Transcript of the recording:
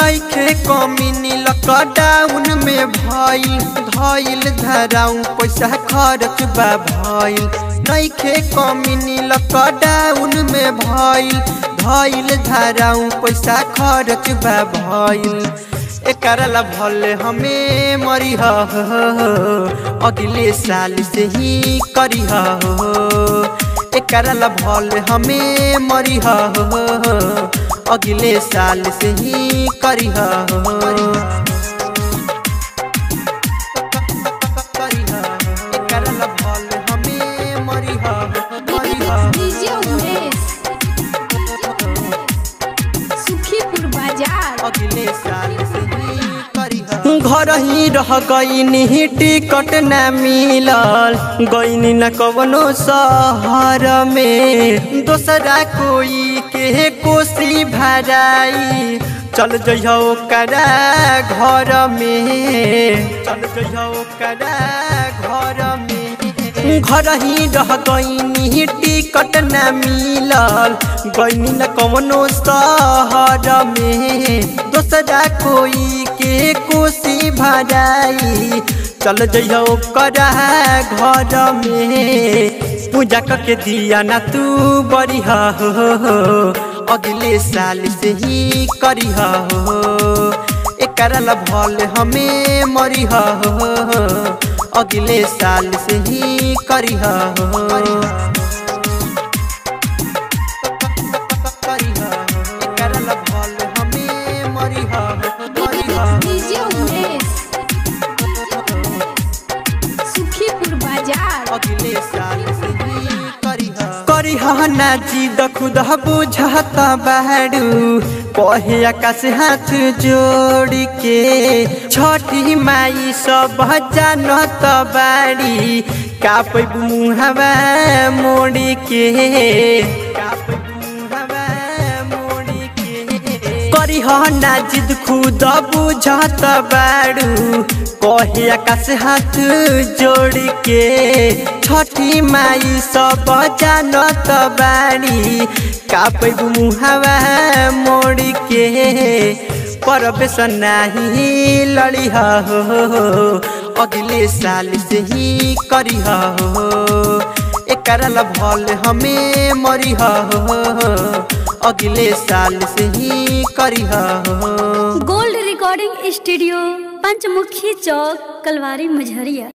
ही lockdown में भइल धइल धराऊ पैसा खर्च बा भइल नइखे कमी लॉकडाउन में भइल धइल धराऊ पैसा खर्च बा भइल एकरा ला भले हमें मरिह, अगले साल से ही करी एकरा ला भल हमें मरिह। अगले साल से ही करी एकरा घर ही रह गईनी, टिकट न मिलल। गईनी न कवनो शहर में। दोसरा कोई के कोसी भराई। चल जइहो ओकरा घर में। चल जइहो घर में। घर ही रह गईनी, टिकट न मिलल। गईनी न कवनो शहर में। दोसरा कोई के कोसी भराई। चल जइहो ओकरा घर में। पूजा करके दिया ना तू बढ़िया हो अगले साल से ही करी हो एक भले हमें हो अगले साल से ही करी हो अगले साल ना खुद बुझत बाड़ू। कहे आकाश हाथ जोड़ के, छठी माई सब जानत बाड़ी। का पैबू मुहवा मोड़ के का ना जिद खुद बुझत बाड़ू। कहे आकाश हाथ जोड़ के छठी माई सब जानत बाड़ी। का मुहावा मोड़ के, परवेश नाही लड़ी हो। अगले साल से ही करी हो। एक भले हमें मरिह अगले साल से ही करी gold recording studio Panchmukhi Chowk Kalwari Majhariya.